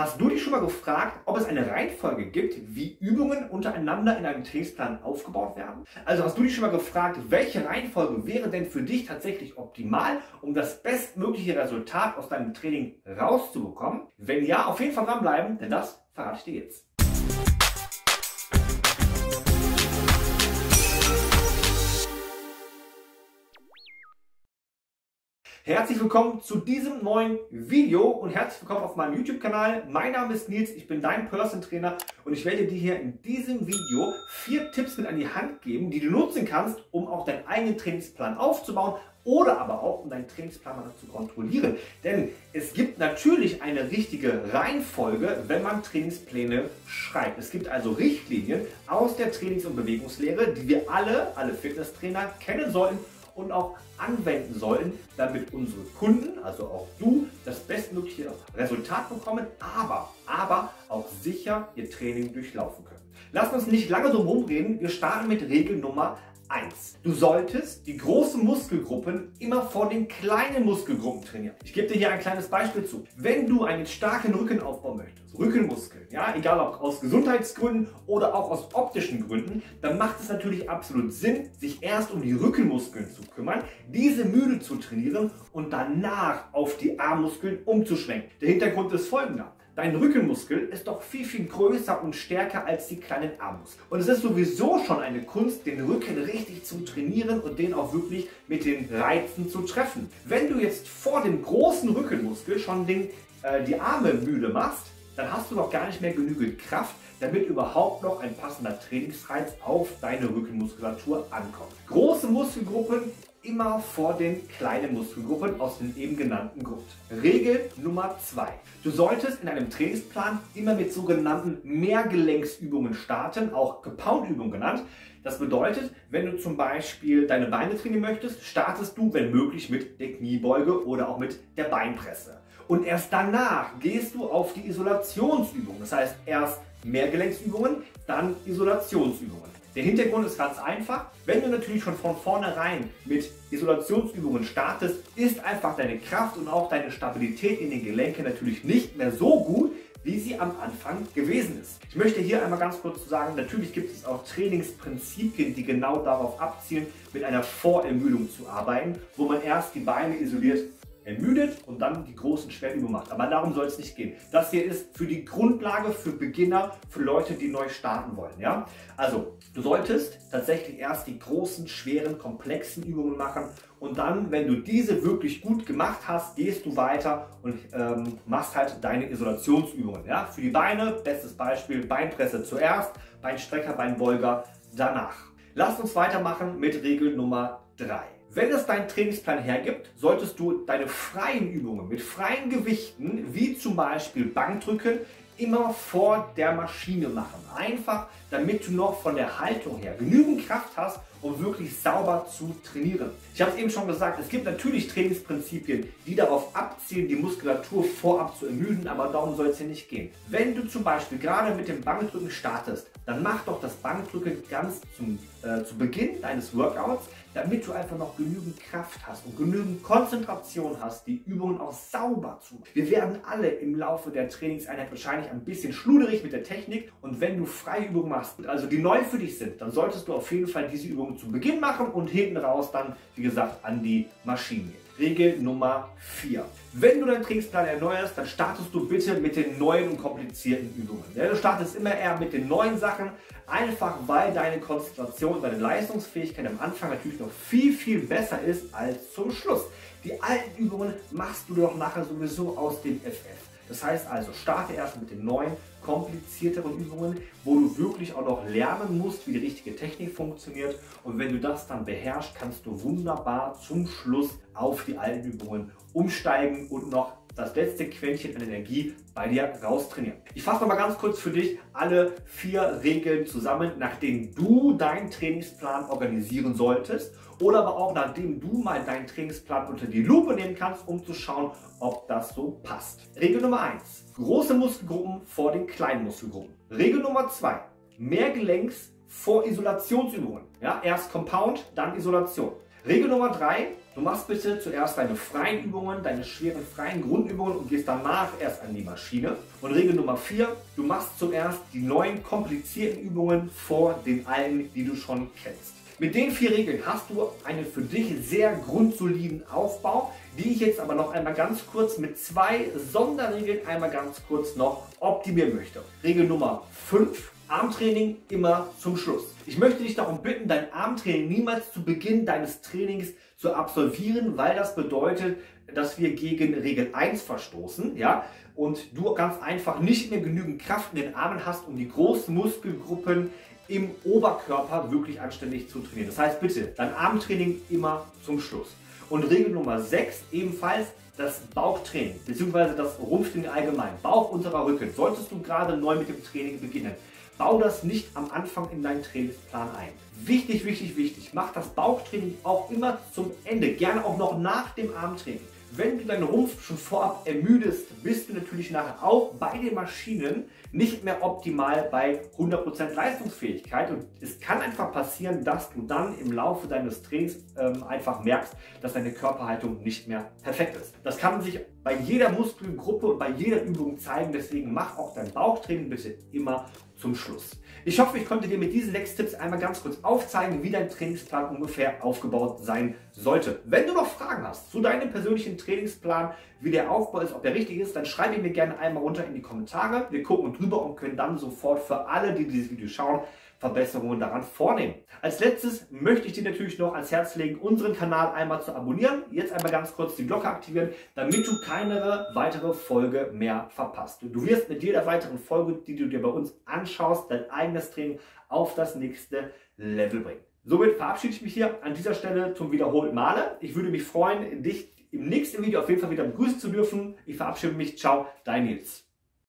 Hast du dich schon mal gefragt, ob es eine Reihenfolge gibt, wie Übungen untereinander in einem Trainingsplan aufgebaut werden? Also hast du dich schon mal gefragt, welche Reihenfolge wäre denn für dich tatsächlich optimal, um das bestmögliche Resultat aus deinem Training rauszubekommen? Wenn ja, auf jeden Fall dranbleiben, denn das verrate ich dir jetzt. Herzlich willkommen zu diesem neuen Video und herzlich willkommen auf meinem YouTube-Kanal. Mein Name ist Nils, ich bin dein Person Trainer und ich werde dir hier in diesem Video vier Tipps mit an die Hand geben, die du nutzen kannst, um auch deinen eigenen Trainingsplan aufzubauen oder aber auch, um deinen Trainingsplan mal zu kontrollieren. Denn es gibt natürlich eine richtige Reihenfolge, wenn man Trainingspläne schreibt. Es gibt also Richtlinien aus der Trainings- und Bewegungslehre, die wir alle, alle Fitnesstrainer kennen sollten und auch anwenden sollen, damit unsere Kunden, also auch du, das bestmögliche Resultat bekommen, aber, aber auch sicher ihr Training durchlaufen können. Lass uns nicht lange drum rumreden, wir starten mit Regel Nummer 1. Du solltest die großen Muskelgruppen immer vor den kleinen Muskelgruppen trainieren. Ich gebe dir hier ein kleines Beispiel zu. Wenn du einen starken Rücken aufbauen möchtest, Rückenmuskeln, ja, egal ob aus Gesundheitsgründen oder auch aus optischen Gründen, dann macht es natürlich absolut Sinn, sich erst um die Rückenmuskeln zu kümmern, diese müde zu trainieren und danach auf die Armmuskeln umzuschwenken. Der Hintergrund ist folgender. Dein Rückenmuskel ist doch viel, viel größer und stärker als die kleinen Armmuskeln. Und es ist sowieso schon eine Kunst, den Rücken richtig zu trainieren und den auch wirklich mit den Reizen zu treffen. Wenn du jetzt vor dem großen Rückenmuskel schon den, äh, die Arme müde machst, dann hast du noch gar nicht mehr genügend Kraft, damit überhaupt noch ein passender Trainingsreiz auf deine Rückenmuskulatur ankommt. Große Muskelgruppen immer vor den kleinen Muskelgruppen aus dem eben genannten Grund. Regel Nummer 2. Du solltest in einem Trainingsplan immer mit sogenannten Mehrgelenksübungen starten, auch Gepound-Übungen genannt. Das bedeutet, wenn du zum Beispiel deine Beine trainieren möchtest, startest du, wenn möglich, mit der Kniebeuge oder auch mit der Beinpresse. Und erst danach gehst du auf die Isolationsübung. Das heißt, erst Mehrgelenksübungen, dann Isolationsübungen. Der Hintergrund ist ganz einfach. Wenn du natürlich schon von vornherein mit Isolationsübungen startest, ist einfach deine Kraft und auch deine Stabilität in den Gelenken natürlich nicht mehr so gut, wie sie am Anfang gewesen ist. Ich möchte hier einmal ganz kurz sagen, natürlich gibt es auch Trainingsprinzipien, die genau darauf abzielen, mit einer Vorermüdung zu arbeiten, wo man erst die Beine isoliert ermüdet und dann die großen Schwerübungen macht. Aber darum soll es nicht gehen. Das hier ist für die Grundlage für Beginner, für Leute, die neu starten wollen. Ja? Also, du solltest tatsächlich erst die großen, schweren, komplexen Übungen machen und dann, wenn du diese wirklich gut gemacht hast, gehst du weiter und ähm, machst halt deine Isolationsübungen. Ja? Für die Beine, bestes Beispiel, Beinpresse zuerst, Beinstrecker, Beinbeuger danach. Lass uns weitermachen mit Regel Nummer 3. Wenn es dein Trainingsplan hergibt, solltest du deine freien Übungen mit freien Gewichten, wie zum Beispiel Bankdrücken, immer vor der Maschine machen. Einfach, damit du noch von der Haltung her genügend Kraft hast, um wirklich sauber zu trainieren. Ich habe es eben schon gesagt, es gibt natürlich Trainingsprinzipien, die darauf abzielen, die Muskulatur vorab zu ermüden, aber darum soll es hier nicht gehen. Wenn du zum Beispiel gerade mit dem Bankdrücken startest, dann mach doch das Bankdrücken ganz zum, äh, zu Beginn deines Workouts, damit du einfach noch genügend Kraft hast und genügend Konzentration hast, die Übungen auch sauber zu. Wir werden alle im Laufe der Trainingseinheit wahrscheinlich ein bisschen schluderig mit der Technik und wenn du freie Übungen machst, also die neu für dich sind, dann solltest du auf jeden Fall diese Übungen zu Beginn machen und hinten raus dann, wie gesagt, an die Maschine gehen. Regel Nummer 4. Wenn du deinen Trainingsplan erneuerst, dann startest du bitte mit den neuen und komplizierten Übungen. du startest immer eher mit den neuen Sachen, einfach weil deine Konzentration, deine Leistungsfähigkeit am Anfang natürlich noch viel, viel besser ist als zum Schluss. Die alten Übungen machst du doch nachher sowieso aus dem FF. Das heißt also, starte erst mit den neuen, komplizierteren Übungen, wo du wirklich auch noch lernen musst, wie die richtige Technik funktioniert. Und wenn du das dann beherrschst, kannst du wunderbar zum Schluss auf die alten Übungen umsteigen und noch das letzte Quäntchen an Energie bei dir raustrainieren. Ich fasse nochmal ganz kurz für dich alle vier Regeln zusammen, nachdem du deinen Trainingsplan organisieren solltest oder aber auch nachdem du mal deinen Trainingsplan unter die Lupe nehmen kannst, um zu schauen, ob das so passt. Regel Nummer 1. Große Muskelgruppen vor den kleinen Muskelgruppen. Regel Nummer 2. Mehr Gelenks vor Isolationsübungen. Ja, erst Compound, dann Isolation. Regel Nummer 3 Du machst bitte zuerst deine freien Übungen, deine schweren freien Grundübungen und gehst danach erst an die Maschine. Und Regel Nummer 4, du machst zuerst die neuen komplizierten Übungen vor den alten, die du schon kennst. Mit den vier Regeln hast du einen für dich sehr grundsoliden Aufbau, die ich jetzt aber noch einmal ganz kurz mit zwei Sonderregeln einmal ganz kurz noch optimieren möchte. Regel Nummer 5, Armtraining immer zum Schluss. Ich möchte dich darum bitten, dein Armtraining niemals zu Beginn deines Trainings zu absolvieren, weil das bedeutet, dass wir gegen Regel 1 verstoßen, ja, und du ganz einfach nicht mehr genügend Kraft in den Armen hast, um die großen Muskelgruppen im Oberkörper wirklich anständig zu trainieren. Das heißt bitte, dein Armtraining immer zum Schluss. Und Regel Nummer 6 ebenfalls das Bauchtraining bzw. das Rumpftraining allgemein, Bauch, unterer Rücken. Solltest du gerade neu mit dem Training beginnen, bau das nicht am Anfang in deinen Trainingsplan ein. Wichtig, wichtig, wichtig, mach das Bauchtraining auch immer zum Ende, gerne auch noch nach dem Armtraining. Wenn du deinen Rumpf schon vorab ermüdest, bist du natürlich nachher auch bei den Maschinen nicht mehr optimal bei 100% Leistungsfähigkeit. Und es kann einfach passieren, dass du dann im Laufe deines Trainings ähm, einfach merkst, dass deine Körperhaltung nicht mehr perfekt ist. Das kann sich bei jeder Muskelgruppe und bei jeder Übung zeigen. Deswegen mach auch dein Bauchtraining bitte immer zum Schluss. Ich hoffe, ich konnte dir mit diesen sechs Tipps einmal ganz kurz aufzeigen, wie dein Trainingsplan ungefähr aufgebaut sein sollte. Wenn du noch Fragen hast zu deinem persönlichen Trainingsplan, wie der Aufbau ist, ob der richtig ist, dann schreib ihn mir gerne einmal runter in die Kommentare. Wir gucken drüber und können dann sofort für alle, die dieses Video schauen, Verbesserungen daran vornehmen. Als letztes möchte ich dir natürlich noch ans Herz legen, unseren Kanal einmal zu abonnieren. Jetzt einmal ganz kurz die Glocke aktivieren, damit du keine weitere Folge mehr verpasst. Du wirst mit jeder weiteren Folge, die du dir bei uns anschaust, dein eigenes Training auf das nächste Level bringen. Somit verabschiede ich mich hier an dieser Stelle zum wiederholten Male. Ich würde mich freuen, dich im nächsten Video auf jeden Fall wieder begrüßen zu dürfen. Ich verabschiede mich. Ciao, dein Nils.